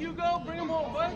Hugo. Bring him home, bud.